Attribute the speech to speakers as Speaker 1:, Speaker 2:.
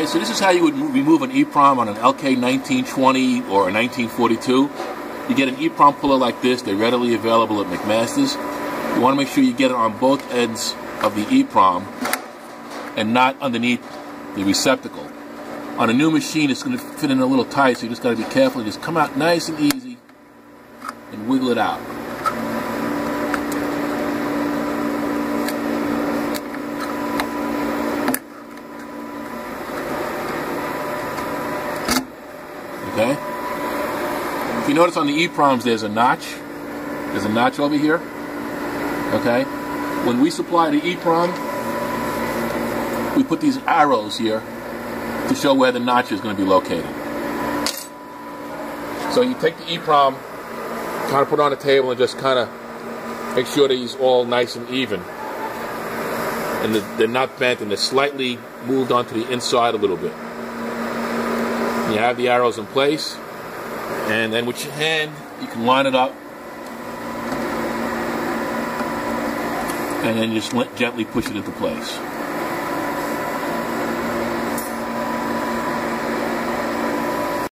Speaker 1: Okay, so this is how you would remove an EEPROM on an LK 1920 or a 1942. You get an EEPROM puller like this. They're readily available at McMaster's. You want to make sure you get it on both ends of the EEPROM and not underneath the receptacle. On a new machine, it's going to fit in a little tight, so you just got to be careful. Just come out nice and easy and wiggle it out. Okay? If you notice on the EEPROMs, there's a notch. There's a notch over here. Okay? When we supply the EEPROM, we put these arrows here to show where the notch is going to be located. So you take the EEPROM, kind of put it on the table and just kind of make sure that he's all nice and even. And they're not bent and they're slightly moved onto the inside a little bit. You have the arrows in place, and then with your hand, you can line it up, and then just gently push it into place.